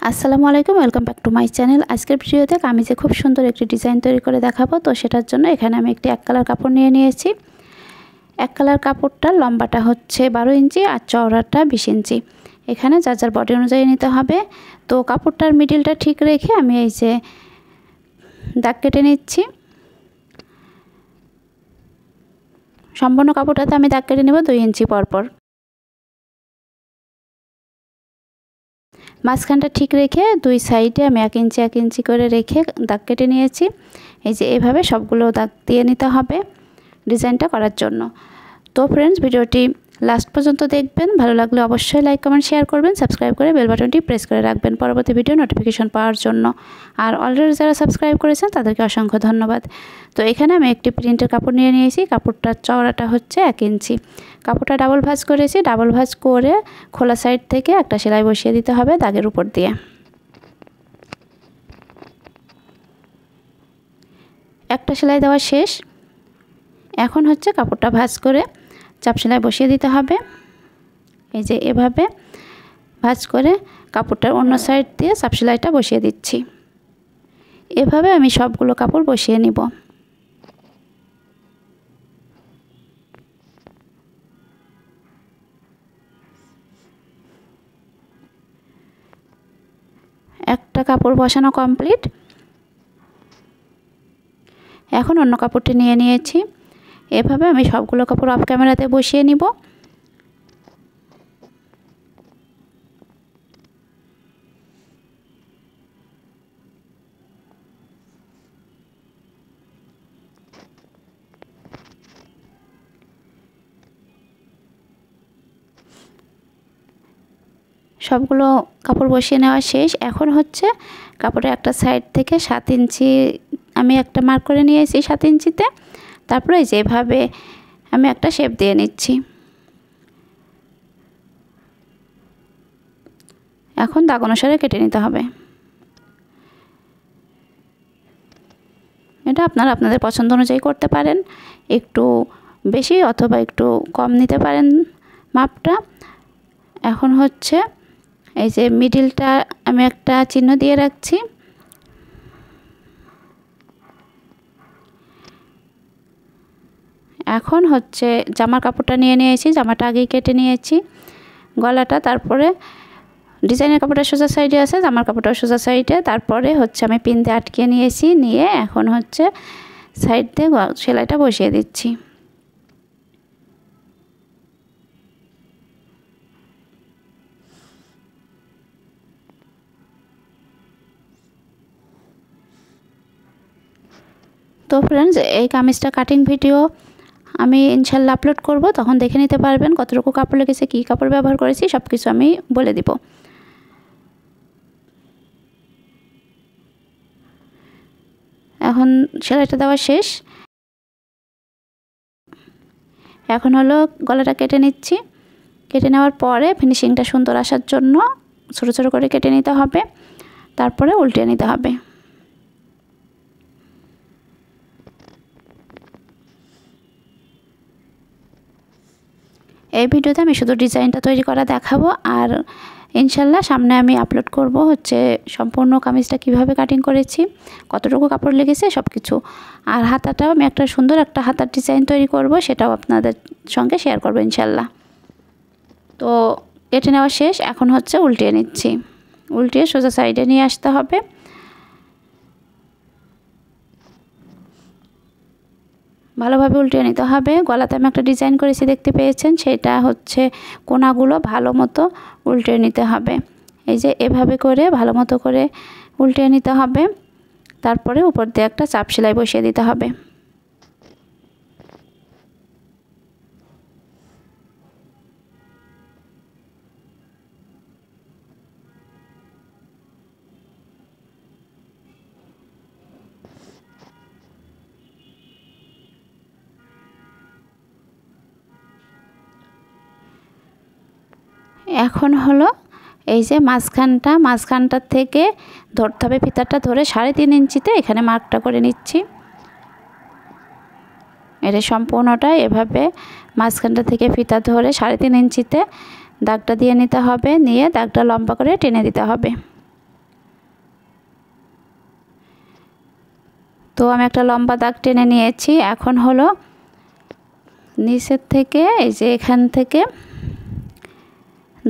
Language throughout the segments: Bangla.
আসসালামু আলাইকুম welcome back to my channel আজকের ভিডিওতে আমি যে খুব সুন্দর একটি ডিজাইন তৈরি করে দেখাবো, তো সেটার জন্য এখানে আমি একটি এক কালার কাপড় নিয়ে নিয়েছি। এক কালার কাপড়টার লম্বাটা হচ্ছে বারো ইঞ্চি আর চওড়াটা বিশ ইঞ্চি। এখানে যার যার বডি অনুযায়ী নিতে হবে। তো কাপড়টার মিডিলটা ঠিক রেখে আমি এই যে দাগ কেটে নিচ্ছি। সম্পূর্ণ কাপড়টাতে আমি দাগ কেটে নেব দুই ইঞ্চি পরপর। মাঝখানটা ঠিক রেখে দুই সাইডে আমি এক ইঞ্চি এক ইঞ্চি করে রেখে দাগ কেটে নিয়েছি। এই যে এভাবে সবগুলো দাগ দিয়ে নিতে হবে ডিজাইনটা করার জন্য। তো ফ্রেন্ডস ভিডিওটি লাস্ট পর্যন্ত দেখবেন। ভালো লাগলে অবশ্যই লাইক কমেন্ট শেয়ার করবেন। সাবস্ক্রাইব করে বেল বাটনটি প্রেস করে রাখবেন পরবর্তী ভিডিও নোটিফিকেশন পাওয়ার জন্য। আর অলরেডি যারা সাবস্ক্রাইব করেছেন, তাদেরকে অসংখ্য ধন্যবাদ। তো এখানে আমি একটি প্রিন্টের কাপড় নিয়ে নিয়েছি। কাপড়টার চওড়াটা হচ্ছে এক ইঞ্চি। কাপড়টা ডাবল ভাজ করেছি। ডাবল ভাজ করে খোলা সাইড থেকে একটা সেলাই বসিয়ে দিতে হবে দাগের উপর দিয়ে। একটা সেলাই দেওয়া শেষ। এখন হচ্ছে কাপড়টা ভাজ করে চাপ সেলাই বসিয়ে দিতে হবে। এই যে এভাবে ভাজ করে কাপড়টার অন্য সাইড দিয়ে চাপ সেলাইটা বসিয়ে দিচ্ছি। এভাবে আমি সবগুলো কাপড় বসিয়ে নিব। একটা কাপড় বসানো কমপ্লিট। এখন অন্য কাপড়টি নিয়ে নিয়েছি। এভাবে আমি সবগুলো কাপড় অফ ক্যামেরাতে বসিয়ে নিব। সবগুলো কাপড় বসিয়ে নেওয়া শেষ। এখন হচ্ছে কাপড়ের একটা সাইড থেকে সাত ইঞ্চি আমি একটা মার্ক করে নিয়েছি সাত ইঞ্চিতে। তারপরে যেভাবে আমি একটা শেপ দিয়ে নিচ্ছি। এখন দাগ অনুসারে কেটে নিতে হবে। এটা আপনারা আপনাদের পছন্দ অনুযায়ী করতে পারেন। একটু বেশি অথবা একটু কম নিতে পারেন মাপটা। এখন হচ্ছে এই যে মিডিলটা আমি একটা চিহ্ন দিয়ে রাখছি। এখন হচ্ছে জামার কাপড়টা নিয়ে নিয়েছি, জামাটা আগেই কেটে নিয়েছি, গলাটা, তারপরে ডিজাইনের কাপড়টা সোজা সাইডে আছে, জামার কাপড়টা সোজা সাইডে তারপরে হচ্ছে আমি পিন দিয়ে আটকে নিয়েছি, নিয়ে এখন হচ্ছে সাইড দিয়ে সেলাইটা বসিয়ে দিচ্ছি। তো ফ্রেন্ডস এই কামিজটা কাটিং ভিডিও আমি ইনশাল্লাহ আপলোড করব, তখন দেখে নিতে পারবেন কতটুকু কাপড় লেগেছে, কী কাপড় ব্যবহার করেছি সব কিছু আমি বলে দিব। এখন সেলাইটা দেওয়া শেষ। এখন হলো গলাটা কেটে নিচ্ছি। কেটে নেওয়ার পরে ফিনিশিংটা সুন্দর আসার জন্য ছোটো ছোটো করে কেটে নিতে হবে। তারপরে উল্টে নিতে হবে। এই ভিডিওতে আমি শুধু ডিজাইনটা তৈরি করা দেখাবো আর ইনশাল্লাহ সামনে আমি আপলোড করব হচ্ছে সম্পূর্ণ কামিজটা কীভাবে কাটিং করেছি, কতটুকু কাপড় লেগেছে সব কিছু আর হাতাটাও আমি একটা সুন্দর একটা হাতার ডিজাইন তৈরি করব, সেটাও আপনাদের সঙ্গে শেয়ার করব ইনশাল্লাহ। তো কেটে নেওয়া শেষ, এখন হচ্ছে উল্টিয়ে নিচ্ছি। উল্টিয়ে সোজা সাইডে নিয়ে আসতে হবে। ভালোভাবে উল্টে নিতে হবে। গলাতে আমি একটা ডিজাইন করেছি, দেখতে পেয়েছেন? সেটা হচ্ছে কোনাগুলো ভালো মতো উল্টে নিতে হবে। এই যে এভাবে করে ভালো মতো করে উল্টে নিতে হবে। তারপরে উপর দিয়ে একটা চাপ সেলাই বসিয়ে দিতে হবে। এখন হলো এই যে মাঝখানটা মাঝখানটার থেকে ধরতে হবে ফিতাটা ধরে সাড়ে তিন ইঞ্চিতে এখানে মার্কটা করে নিচ্ছি। এটা সম্পূর্ণটা এভাবে মাঝখানটা থেকে ফিতা ধরে সাড়ে তিন ইঞ্চিতে দাগটা দিয়ে নিতে হবে, নিয়ে দাগটা লম্বা করে টেনে দিতে হবে। তো আমি একটা লম্বা দাগ টেনে নিয়েছি। এখন হলো নিচের থেকে, এই যে এখান থেকে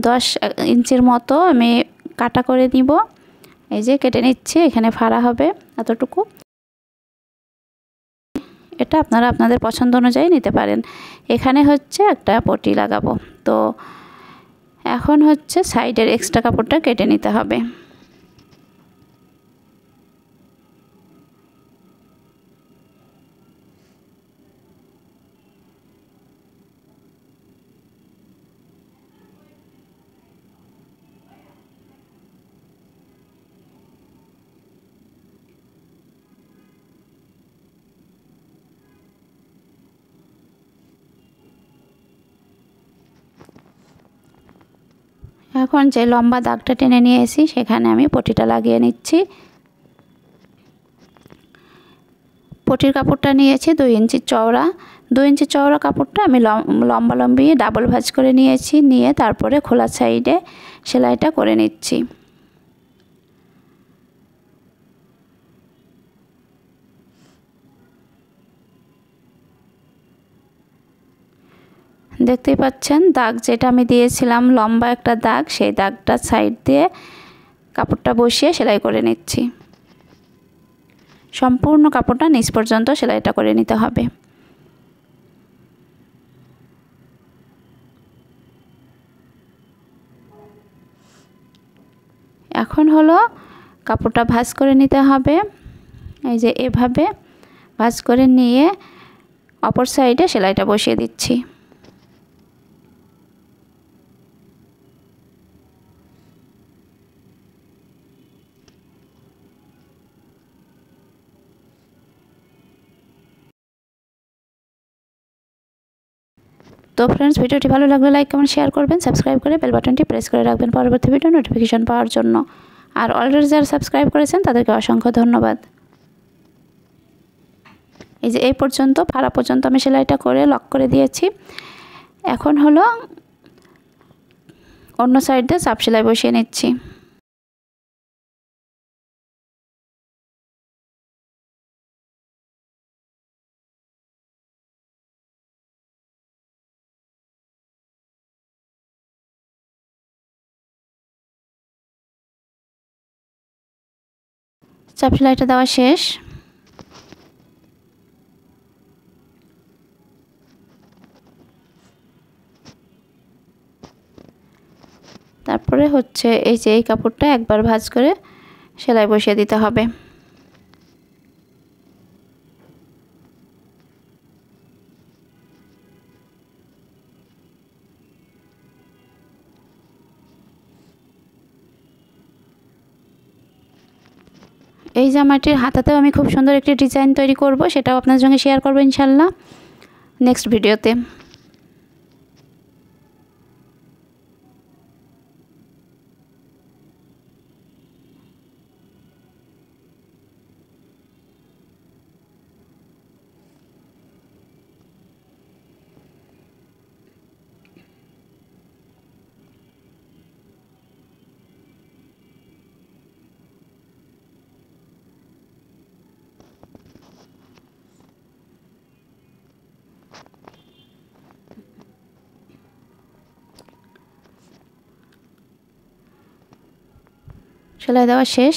দশ ইঞ্চির মতো আমি কাটা করে নিব। এই যে কেটে নিচ্ছি, এখানে ফাড়া হবে এতটুকু। এটা আপনারা আপনাদের পছন্দ অনুযায়ী নিতে পারেন। এখানে হচ্ছে একটা পটি লাগাবো। তো এখন হচ্ছে সাইডের এক্সট্রা কাপড়টা কেটে নিতে হবে। এখন যে লম্বা দাগটা টেনে নিয়ে এসি সেখানে আমি পটিটা লাগিয়ে নিচ্ছি। পটির কাপড়টা নিয়েছি দুই ইঞ্চি চওড়া। দুই ইঞ্চি চওড়া কাপড়টা আমি লম্বা লম্বি ডাবল ভাজ করে নিয়েছি, নিয়ে তারপরে খোলা সাইডে সেলাইটা করে নিচ্ছি। দেখতেই পাচ্ছেন দাগ যেটা আমি দিয়েছিলাম, লম্বা একটা দাগ, সেই দাগটা সাইড দিয়ে কাপড়টা বসিয়ে সেলাই করে নিচ্ছি। সম্পূর্ণ কাপড়টা নিচ পর্যন্ত সেলাইটা করে নিতে হবে। এখন হলো কাপড়টা ভাজ করে নিতে হবে। এই যে এভাবে ভাজ করে নিয়ে অপর সাইডে সেলাইটা বসিয়ে দিচ্ছি। তো ফ্রেন্ডস ভিডিওটি ভালো লাগলে লাইক কমেন্ট শেয়ার করবেন সাবস্ক্রাইব করে বেল বাটনটি প্রেস করে রাখবেন পরবর্তী ভিডিও নোটিফিকেশন পাওয়ার জন্য। আর অলরেডি যারা সাবস্ক্রাইব করেছেন, তাদেরকে অসংখ্য ধন্যবাদ। এই যে এই পর্যন্ত, ফাড়া পর্যন্ত আমি সেলাইটা করে লক করে দিয়েছি। এখন হলো অন্য সাইড চাপ সেলাই বসিয়ে নিচ্ছি। চাপ সেলাইটা দেওয়া শেষ। তারপরে হচ্ছে এই যে এই কাপড়টা একবার ভাজ করে সেলাই বসিয়ে দিতে হবে। এই জামাটির হাতাতেও আমি খুব সুন্দর একটি ডিজাইন তৈরি করব, সেটাও আপনার সঙ্গে শেয়ার করব ইনশাল্লাহ নেক্সট ভিডিওতে সেলাই দেওয়া শেষ।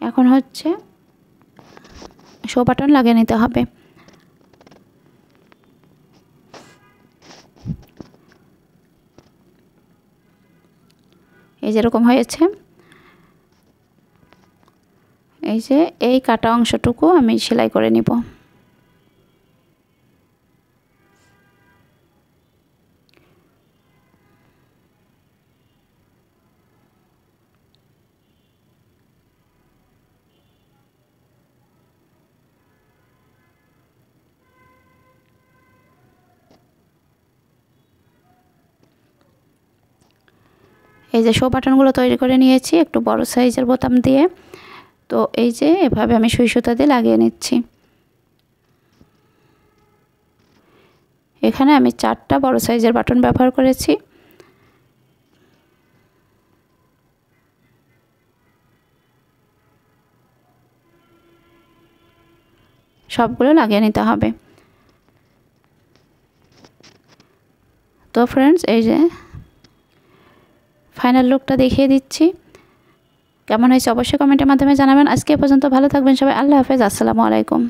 এখন হচ্ছে শো বাটন লাগিয়ে নিতে হবে। এই যেরকম হয়েছে। এই যে এই কাটা অংশটুকু আমি সেলাই করে নিব। এই যে শো বাটনগুলো তৈরি করে নিয়েছি, একটু বড় সাইজের বোতাম দিয়ে। তো এই যে এভাবে আমি সুই সুতা দিয়ে লাগিয়ে নিচ্ছি। এখানে আমি চারটা বড় সাইজের বাটন ব্যবহার করেছি। সবগুলো লাগিয়ে নিতে হবে। তো ফ্রেন্ডস এই যে ফাইনাল লুকটা দেখিয়ে দিচ্ছি। কেমন হয়েছে অবশ্যই কমেন্টের মাধ্যমে জানাবেন। আজকে পর্যন্ত ভালো থাকবেন সবাই। আল্লাহ হাফেজ। আসসালামু আলাইকুম।